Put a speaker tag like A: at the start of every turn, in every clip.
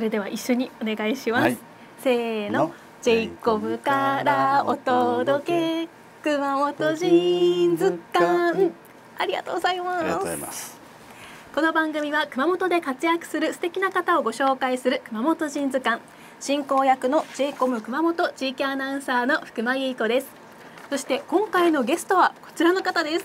A: それでは一緒にお願いします、はい、せーの。ジェイコブからお届け。熊本ジン図鑑ありがとうございます。この番組は熊本で活躍する素敵な方をご紹介する熊本人図鑑。進行役の j コム熊本地域アナウンサーの福間由衣子です。そして今回のゲストはこちらの方です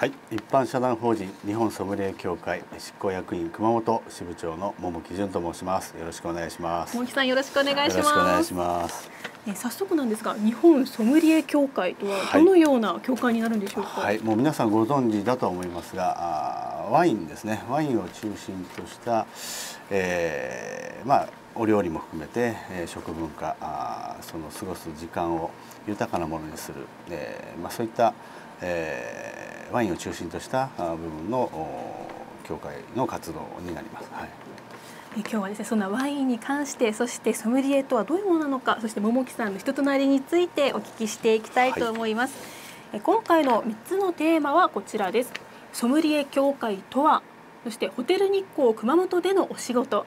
B: はい。一般社団法人日本ソムリエ協会執行役員熊本支部長の桃木純と申します。よろしくお願いします。
A: 桃木さんよろしくお願いします。よろ
B: しくお願いします。
A: え早速なんですが日本ソムリエ協会とはどのような協会になるんでしょうか、
B: はい、はい、もう皆さんご存知だと思いますがワインですね。ワインを中心とした、えー、まあお料理も含めて、えー、食文化あその過ごす時間を豊かなものにする、えーまあ、そういった、えー、ワインを中心とした部分の協会の活動になります。はい。
A: 今日はですねそんなワインに関してそしてソムリエとはどういうものなのかそして桃木さんの人となりについてお聞きしていきたいと思います、はい、今回の3つのテーマはこちらです。ソムリエ協会とはそしてホテル日光熊本でのお仕事、うん、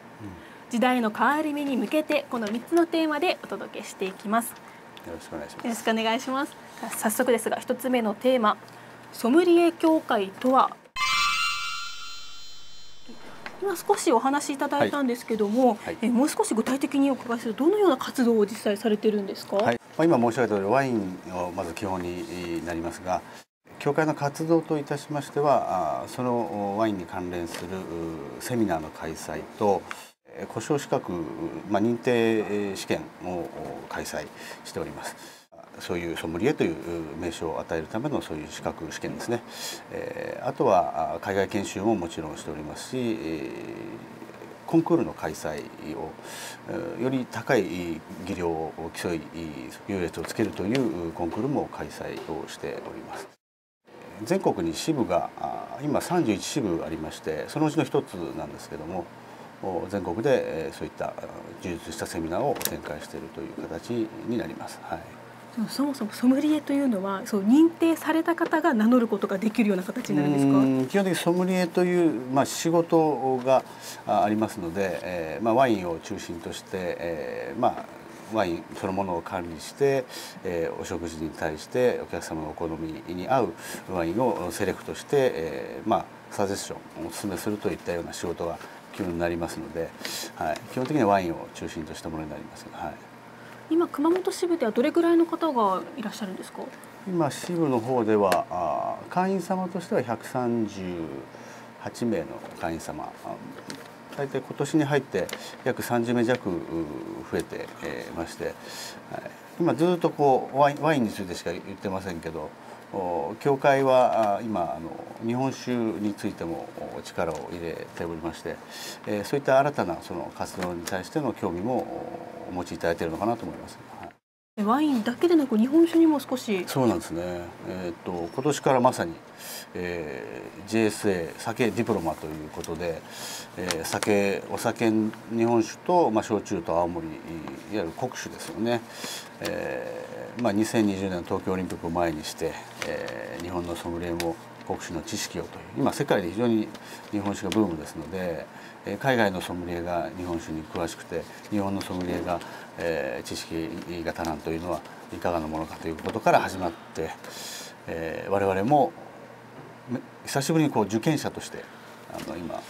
A: 時代の変わり目に向けてこの3つのテーマでお届けしていきます。よ
B: ろしくお願いします。
A: よろしくお願いします。早速ですが1つ目のテーマソムリエ協会とは？今少しお話しいただいたんですけども、はい、えもう少し具体的にお伺いするどのような活動を実際されてるんですか、はい、
B: まあ、今申し上げた通りワインをまず基本になりますが協会の活動といたしましてはそのワインに関連するセミナーの開催と故障資格、まあ、認定試験を開催しております。そういうソムリエという名称を与えるためのそういう資格試験ですね、えー、あとは海外研修ももちろんしておりますし、えー、コンクールの開催をより高い技量を競い優劣をつけるというコンクールも開催をしております。全国に支部が今31支部ありましてそのうちの一つなんですけども全国でそういった充実したセミナーを展開しているという形になります。はい
A: そもそもソムリエというのはそう認定された方が名乗ることができるような形になるんですか？
B: 基本的にソムリエという、まあ、仕事がありますので、えーまあ、ワインを中心として、えーまあ、ワインそのものを管理して、えー、お食事に対してお客様のお好みに合うワインをセレクトして、えーまあ、サジェッションをお勧めするといったような仕事が基本になりますので、はい、基本的にはワインを中心としたものになります。はい
A: 今熊本支部ではどれぐらいの方がいらっしゃるんですか？
B: 今支部の方ではあ会員様としては138名の会員様。大体今年に入って約30名弱増えてまして、はい、今ずっとこうワインワインについてしか言ってませんけど教会は今あの日本酒についても力を入れておりまして、えそういった新たなその活動に対しての興味もお持ちいただいているのかなと思います。
A: ワインだけでなく日本酒にも少し
B: そうなんですね、えーと、今年からまさに、えー、JSA 酒ディプロマということで、えー、酒お酒日本酒と、まあ、焼酎と青森いわゆる国酒ですよね、えーまあ、2020年東京オリンピックを前にして、えー、日本のソムリエも国酒の知識をという今世界で非常に日本酒がブームですので海外のソムリエが日本酒に詳しくて日本のソムリエが、えー、知識が足らんというのはいかがなものかということから始まって、えー、我々も久しぶりにこう受験者としてあの今あの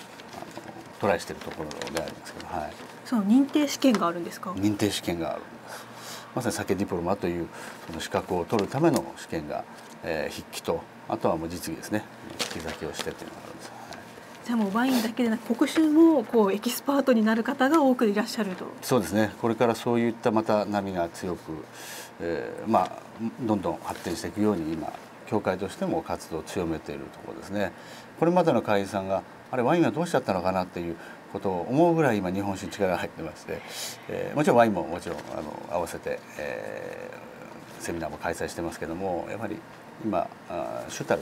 B: トライしているところでありますけど、はい、
A: その認定試験があるんですか？
B: 認定試験があるんです。まさに酒ディプロマというその資格を取るための試験が、えー、筆記とあとはもう実技ですね。引き酒をしてというのがあるんです
A: じゃあもうワインだけでなく国酒もこうエキスパートになる方が多くいらっしゃると。
B: そうですね。これからそういったまた波が強く、えー、まあどんどん発展していくように今協会としても活動を強めているところですね。これまでの会員さんがあれワインはどうしちゃったのかなっていうことを思うぐらい今日本酒に力が入ってまして、えー、もちろんワインももちろんあの合わせて、えー、セミナーも開催してますけどもやはり今主たる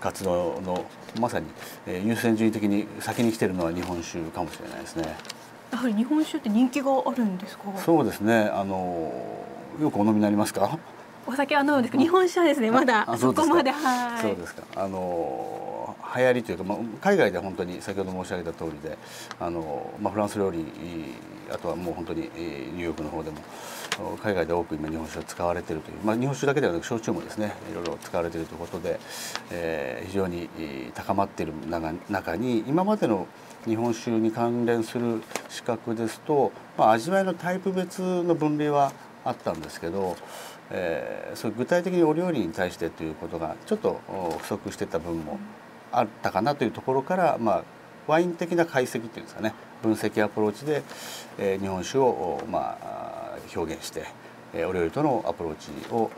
B: 活動のまさに優先順位的に先に来ているのは日本酒かもしれないですね。
A: やはり日本酒って人気があるんですか？
B: そうですね。あのよくお飲みになりますか？
A: お酒は飲むんですけど、日本酒はですねまだそこまで
B: はい。そうですか。あの流行りというか、まあ、海外で本当に先ほど申し上げた通りであの、まあ、フランス料理あとはもう本当にニューヨークの方でも海外で多く今日本酒が使われているという、まあ、日本酒だけではなく焼酎もですねいろいろ使われているということで、えー、非常に高まっている中に今までの日本酒に関連する資格ですと、まあ、味わいのタイプ別の分類はあったんですけど、えー、そう具体的にお料理に対してということがちょっと不足してた分もあったかなというところから、まあ、ワイン的な解析っていうんですかね分析アプローチで、えー、日本酒を、まあ、表現して、えー、お料理とのアプローチを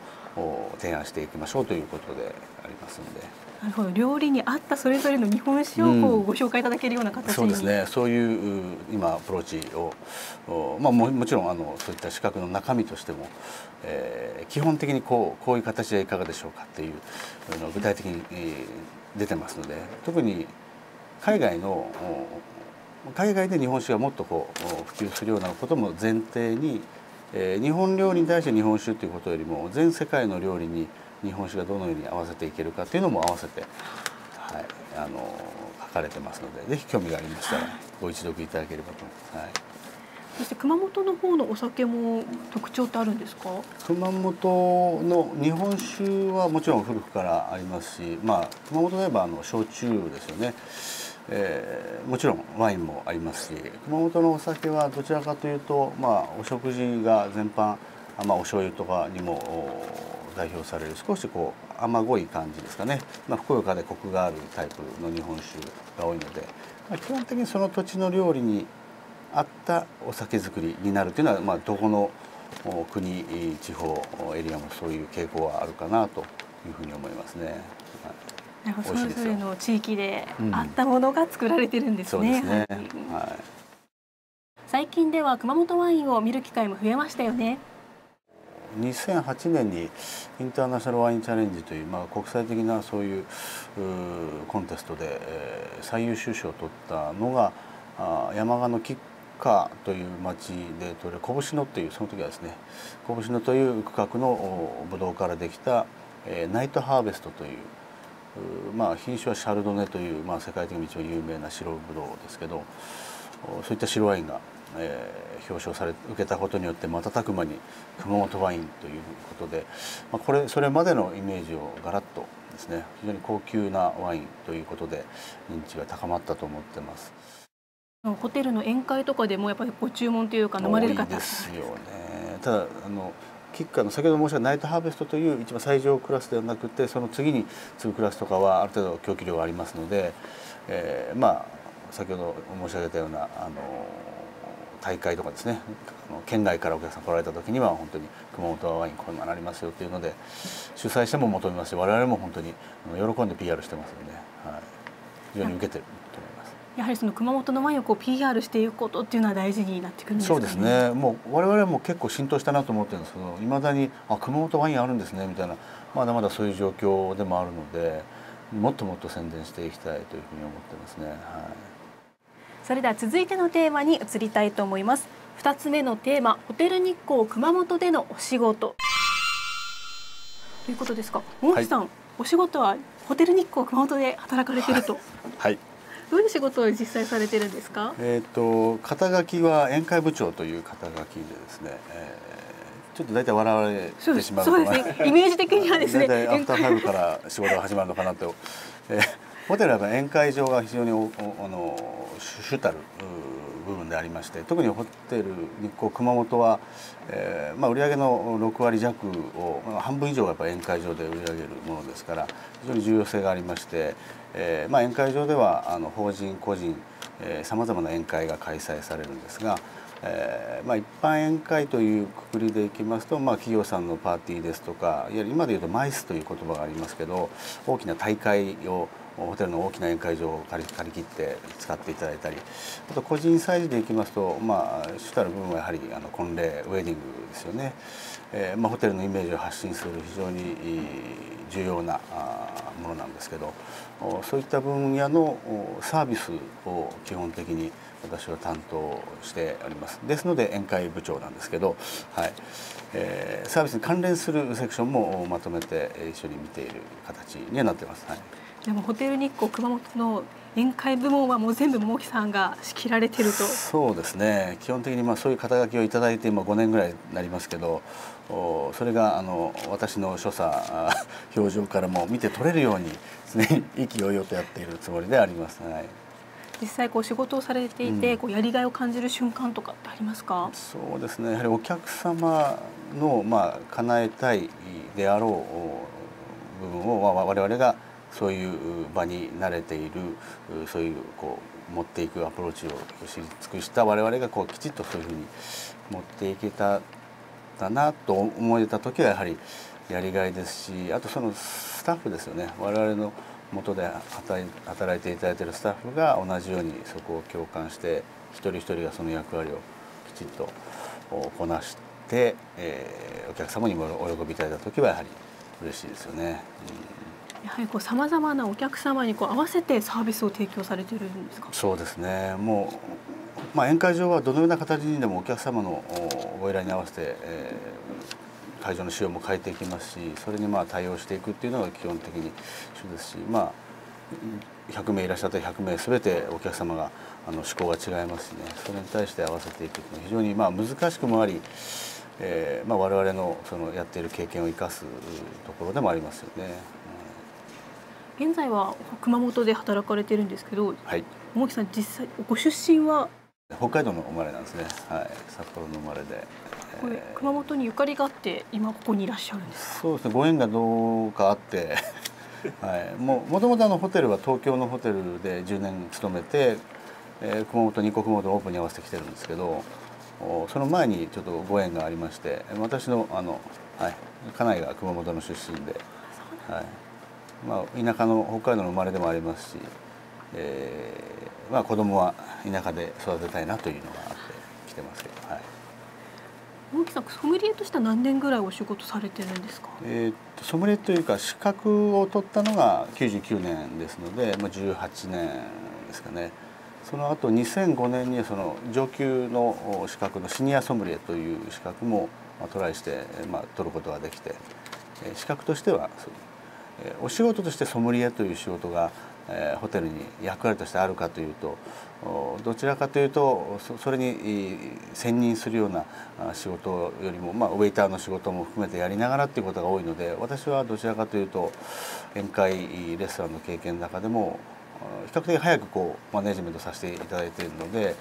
B: 提案していきましょうということでありますので。
A: なるほど。料理に合ったそれぞれの日本酒をこうご紹介いただけるような形、
B: うん、そうですね。そういう今アプローチを、まあ、ももちろんあのそういった資格の中身としても、えー、基本的にこうこういう形でいかがでしょうかっていうの具体的に、えー、出てますので特に海外の海外で日本酒がもっとこう普及するようなことも前提に、えー、日本料理に対して日本酒ということよりも全世界の料理に日本酒がどのように合わせていけるかっていうのも合わせて、はい、あの書かれてますのでぜひ興味がありましたらご一読いただければと。思います。はい。
A: そして熊本の方のお酒も特徴ってあるんですか？
B: 熊本の日本酒はもちろん古くからありますし、まあ、熊本といえばあの焼酎ですよね、えー、もちろんワインもありますし熊本のお酒はどちらかというと、まあ、お食事が全般、まあ、お醤油とかにも代表される少しこう甘濃い感じですかね、まあ、ふくよかでコクがあるタイプの日本酒が多いので、まあ、基本的にその土地の料理に合ったお酒造りになるというのは、まあ、どこの国地方エリアもそういう傾向はあるかなというふうに思いますね。
A: はい、それぞれの地域で合ったものが作られてるんですね。
B: うん、すねはい、
A: 最近では熊本ワインを見る機会も増えましたよね。
B: 2008年にインターナショナルワインチャレンジという、まあ、国際的なそういうコンテストで、えー、最優秀賞を取ったのがあ山鹿の吉川という町で取れる拳野というその時はですね拳野という区画のブドウからできた、えー、ナイトハーベストというまあ、品種はシャルドネという、まあ、世界的に一番有名な白ブドウですけどそういった白ワインがえー、表彰され受けたことによって瞬く間に熊本ワインということで、まあ、これそれまでのイメージをガラッとですね非常に高級なワインということで認知が高まったと思ってます。
A: ホテルの宴会とかでもやっぱりご注文というか飲まれる方
B: ですよね。ただあのキッカーの先ほど申し上げたナイトハーベストという一番最上クラスではなくてその次に次クラスとかはある程度供給量がありますので、えー、まあ先ほど申し上げたようなあの大会とかですね県外からお客さん来られた時には本当に熊本ワインこんなになりますよっていうので主催しても求めますし我々も本当に喜んで PR してますので、はい、非常に受けてる。
A: やはりその熊本のワインをこう PR していくことっていうのは大事になってくるんですか、
B: ね、そうですね。もう我々も結構浸透したなと思ってるんですけど、いまだにあ熊本ワインあるんですねみたいなまだまだそういう状況でもあるので、もっともっと宣伝していきたいというふうに思ってますね。はい。
A: それでは続いてのテーマに移りたいと思います。二つ目のテーマホテル日光熊本でのお仕事。ということですか？大木さん、はい、お仕事はホテル日光熊本で働かれてると。
B: はい
A: どういう仕事を実際されてるんですか？
B: えっ、と肩書きは宴会部長という肩書きでですね、えー、ちょっと大体笑われてしまう
A: そうですね。イメージ的にはですね。
B: 大体アフターファイブから仕事が始まるのかなと、えー、ホテルは宴会場が非常におあの主たる部分でありまして特にホテル日光熊本は、えーまあ、売上の6割弱を、半分以上がやっぱ宴会場で売り上げるものですから非常に重要性がありまして、えーまあ、宴会場ではあの法人個人さまざまな宴会が開催されるんですが、えーまあ、一般宴会というくくりでいきますと、まあ、企業さんのパーティーですとかいわゆる今でいうとマイスという言葉がありますけど大きな大会をホテルの大きな宴会場を借り借り切って使っていただいたりあと個人催事でいきますと、まあ、主たる部分はやはりあの婚礼ウェディングですよね、えーまあ、ホテルのイメージを発信する非常に重要なものなんですけどそういった分野のサービスを基本的に私は担当しております。ですので宴会部長なんですけど、はい。えー、サービスに関連するセクションもまとめて一緒に見ている形にはなってます。はい。
A: でもホテル日光熊本の宴会部門はもう全部桃木さんが仕切られてると。
B: そうですね。基本的にまあそういう肩書きを頂いて今5年ぐらいになりますけどそれがあの私の所作 表情からも見て取れるように常に 意気揚々とやっているつもりであります。はい。
A: 実際こう仕事をされていて、うん、こうやりがいを感じる瞬間とかってありますか？
B: そうですね。やはりお客様のまあ叶えたいであろう部分を我々がそういう場に慣れているそういうこう持っていくアプローチを知り尽くした我々がこうきちっとそういうふうに持っていけただなと思えた時はやはりやりがいですしあとそのスタッフですよね我々の元で働いていただいているスタッフが同じようにそこを共感して一人一人がその役割をきちっとこなして、えー、お客様にもお喜びいただいた時はやはり嬉しいですよね。
A: うんやはりこうさまざまなお客様にこう合わせてサービスを提供されているんですか？
B: そうですね。もう、まあ、宴会場はどのような形にでもお客様のご依頼に合わせて、えー、会場の仕様も変えていきますしそれにまあ対応していくっていうのが基本的に主ですしまあ100名いらっしゃった100名すべてお客様があの思考が違いますしね。それに対して合わせていくというのは非常にまあ難しくもありえーまあ、我々のそのやっている経験を生かすところでもありますよね。
A: 現在は熊本で働かれてるんですけど、
B: はい、
A: 桃木さん実際ご出身は？
B: 北海道の生まれなんですね。はい、札幌の生まれで。
A: これ、えー、熊本にゆかりがあって今ここにいらっしゃるんです
B: そうですね。ご縁がどうかあって、はい、もともとあのホテルは東京のホテルで10年勤めて、えー、熊本に国モードオープンに合わせてきてるんですけど、その前にちょっとご縁がありまして、私のあのはい。家内が熊本の出身で、はい。まあ、田舎の北海道の生まれでもありますし、えーまあ、子供は田舎で育てたいなというのがあって来てますけど、はい、
A: 大木さんソムリエとしては何年ぐらいお仕事されてるんですか、
B: えー、とソムリエというか資格を取ったのが99年ですので、まあ、18年ですかね。その後2005年にその上級の資格のシニアソムリエという資格もトライして、まあ、取ることができて資格としてはお仕事としてソムリエという仕事がホテルに役割としてあるかというとどちらかというとそれに専任するような仕事よりも、まあ、ウェイターの仕事も含めてやりながらっていうことが多いので私はどちらかというと宴会レストランの経験の中でも比較的早くこうマネジメントさせていただいているので、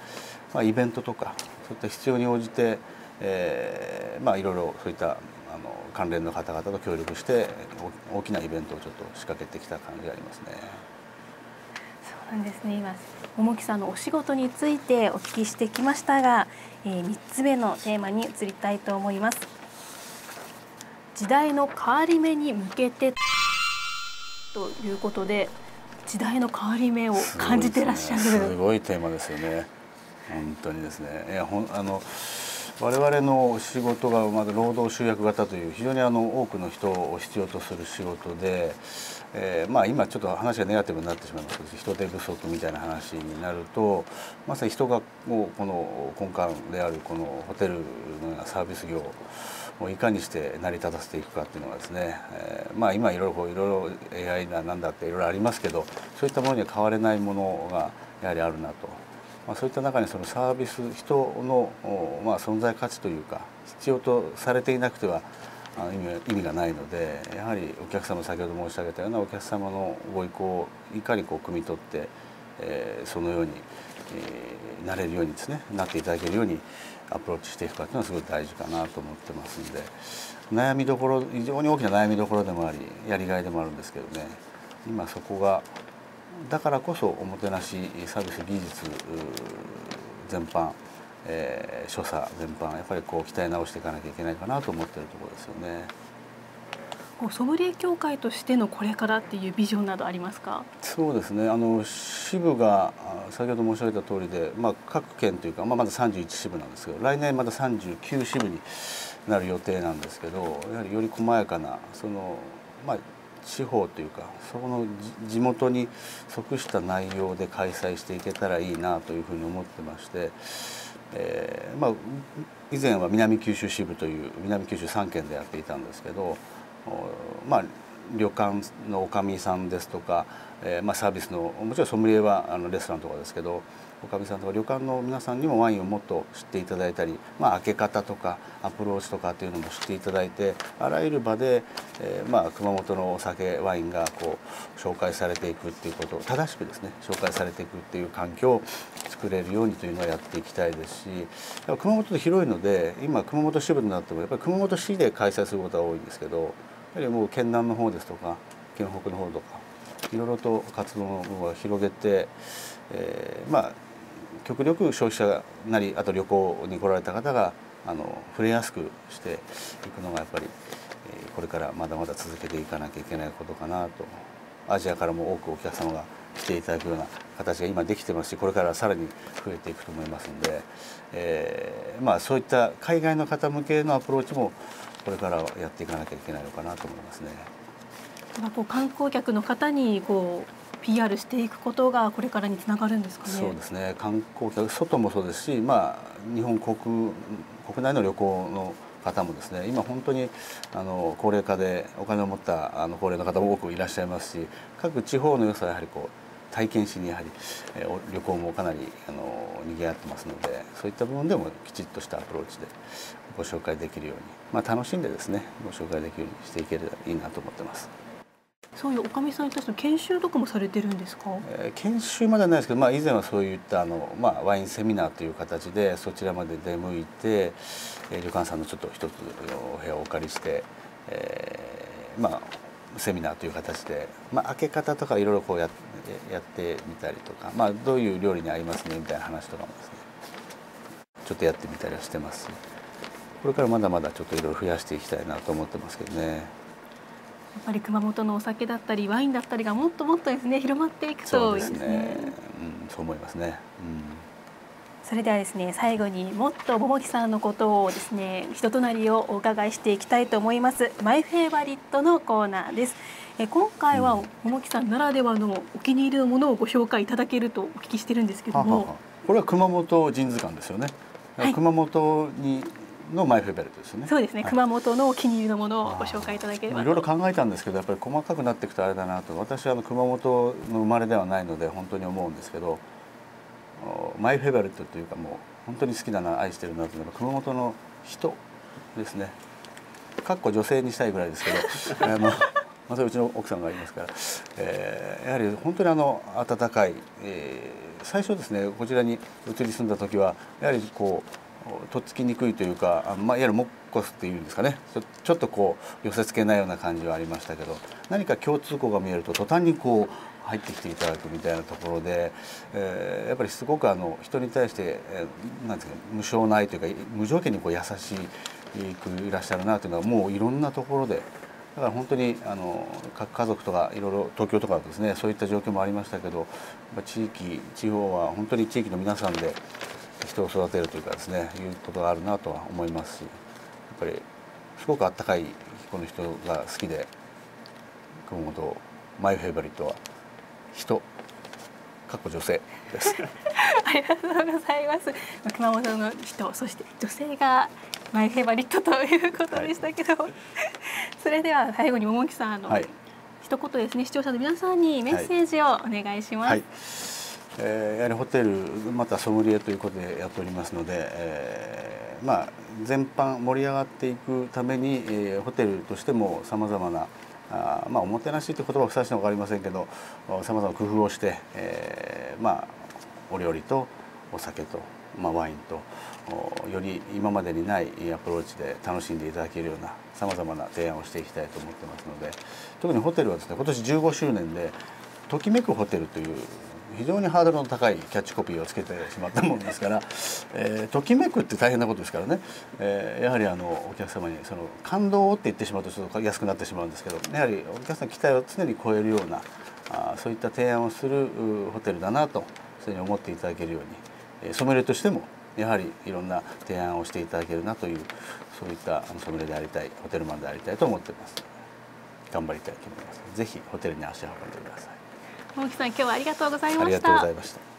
B: まあ、イベントとかそういった必要に応じて、えーまあ、いろいろそういった関連の方々と協力して大きなイベントをちょっと仕掛けてきた感じがありますね。
A: そうなんですね。今桃木さんのお仕事についてお聞きしてきましたが、えー、3つ目のテーマに移りたいと思います。時代の変わり目に向けてということで時代の変わり目を感じてらっしゃる。す、
B: ね,、ごいテーマですよね。本当にですね。いやほんあの我々の仕事がまず労働集約型という非常にあの多くの人を必要とする仕事で、えー、まあ今ちょっと話がネガティブになってしまいますけど人手不足みたいな話になるとまさに人がもうこの根幹であるこのホテルのようなサービス業をいかにして成り立たせていくかっていうのがですね、えー、まあ今いろいろこういろいろ AI だなんだっていろいろありますけどそういったものには変われないものがやはりあるなと。まあ、そういった中にそのサービス人の、まあ、存在価値というか必要とされていなくては意味がないのでやはりお客様先ほど申し上げたようなお客様のご意向をいかにこう汲み取って、えー、そのように、えー、なれるようにですねなっていただけるようにアプローチしていくかというのはすごい大事かなと思ってますんで悩みどころ非常に大きな悩みどころでもありやりがいでもあるんですけどね今そこがだからこそおもてなしサービス技術全般、えー、所作全般やっぱりこう鍛え直していかなきゃいけないかなと思ってるところですよね。
A: ソムリエ協会としてのこれからっていうビジョンなどありますか？
B: そうですねあの支部が先ほど申し上げた通りで、まあ、各県というか、まあ、まだ31支部なんですけど来年まだ39支部になる予定なんですけどやはりより細やかなその、まあ、地方というかそこの地元に即した内容で開催していけたらいいなというふうに思ってまして、えー、まあ、以前は南九州支部という南九州3県でやっていたんですけど、まあ、旅館の女将さんですとか、えー、まあ、サービスのもちろんソムリエはあのレストランとかですけどおかみさんとか旅館の皆さんにもワインをもっと知っていただいたり、まあ、開け方とかアプローチとかっていうのも知っていただいてあらゆる場で、えー、まあ、熊本のお酒ワインがこう紹介されていくっていうことを正しくですね紹介されていくっていう環境を作れるようにというのはやっていきたいですし熊本って広いので今熊本支部になってもやっぱり熊本市で開催することが多いんですけどやはりもう県南の方ですとか県北の方とかいろいろと活動を広げて、えー、まあ極力消費者なりあと旅行に来られた方があの触れやすくしていくのがやっぱり、これからまだまだ続けていかなきゃいけないことかなとアジアからも多くお客様が来ていただくような形が今できてますしこれからさらに増えていくと思いますので、えー、まあ、そういった海外の方向けのアプローチもこれからやっていかなきゃいけないのかなと思いますね。
A: こう観光客の方にこう PR していくことがこれからにつながるんですかね？
B: そうですね。観光客外もそうですし、まあ日本国国内の旅行の方もですね今本当にあの高齢化でお金を持ったあの高齢の方も多くいらっしゃいますし各地方の良さはやはりこう体験しにやはり、えー、旅行もかなりあの賑わってますのでそういった部分でもきちっとしたアプローチでご紹介できるように、まあ、楽しんでですねご紹介できるようにしていければいいなと思ってます。
A: そういうおかみさんに対しての研修とかもされてるんですか、
B: えー、研修まではないですけど、まあ、以前はそういったあの、まあ、ワインセミナーという形でそちらまで出向いて、えー、旅館さんのちょっと一つお部屋をお借りして、えー、まあセミナーという形で、まあ、開け方とかいろいろこうややってみたりとか、まあ、どういう料理に合いますねみたいな話とかもですねちょっとやってみたりはしてますしこれからまだまだちょっといろいろ増やしていきたいなと思ってますけどね。
A: やっぱり熊本のお酒だったりワインだったりがもっともっとですね広まっていくといいですね。そう、ね。
B: うん、そう思いますね。うん。
A: それではですね最後にもっと桃木さんのことをですね人となりをお伺いしていきたいと思います。マイフェイバリットのコーナーです。え今回は桃木さんならではのお気に入りのものをご紹介いただけるとお聞きしてるんですけども、ははは。
B: これは熊本ジン図鑑ですよね、はい、熊本にのマイフェベルトですね。
A: そうですね、はい、熊本のお気に入りのものをご紹介いただければ。
B: いろいろ考えたんですけどやっぱり細かくなっていくとあれだなと。私はあの熊本の生まれではないので本当に思うんですけどマイフェベルトというかもう本当に好きだな愛してるなというのは熊本の人ですね。かっこ女性にしたいぐらいですけど あのまたうちの奥さんがいますから、えー、やはり本当にあの温かい、えー、最初ですねこちらに移り住んだ時はやはりこうとっつきにくいというか、まあ、いわゆるモッコスっていうんですかね。ちょっとこう寄せ付けないような感じはありましたけど何か共通項が見えると途端にこう入ってきていただくみたいなところで、えー、やっぱりすごくあの人に対して、えー、なんですか無償の愛というか無条件にこう優しくいらっしゃるなというのはもういろんなところでだから本当にあの家族とかいろいろ東京とかですねそういった状況もありましたけど地域地方は本当に地域の皆さんで人を育てるというかですねいうことがあるなとは思いますしやっぱりすごくあったかいこの人が好きで熊本マイフェイバリットは人かっこ女性です。
A: ありがとうございます。熊本の人、そして女性がマイフェイバリットということでしたけど、はい、それでは最後に桃木さんあの、はい、一言ですね視聴者の皆さんにメッセージをお願いします。はい
B: え、やはりホテルまたソムリエということでやっておりますので、えー、まあ全般盛り上がっていくために、えー、ホテルとしてもさまざまなあまあおもてなしという言葉をふさわしいのか分かりませんけどさまざまな工夫をして、えー、まあお料理とお酒と、まあ、ワインとより今までにないアプローチで楽しんでいただけるようなさまざまな提案をしていきたいと思ってますので特にホテルはですね今年15周年でときめくホテルという非常にハードルの高いキャッチコピーをつけてしまったものですから、えー、ときめくって大変なことですからね、えー、やはりあのお客様にその感動をって言ってしまうとちょっと安くなってしまうんですけどやはりお客さんの期待を常に超えるようなあそういった提案をするホテルだなとそういうふうに思っていただけるように、えソムリエとしてもやはりいろんな提案をしていただけるなというそういったソムリエでありたいホテルマンでありたいと思っています。頑張りたいと思います。ぜひホテルに足を運んでください。
A: 大木さん今日はありがとうございました。あり
B: がとうございました。